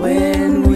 when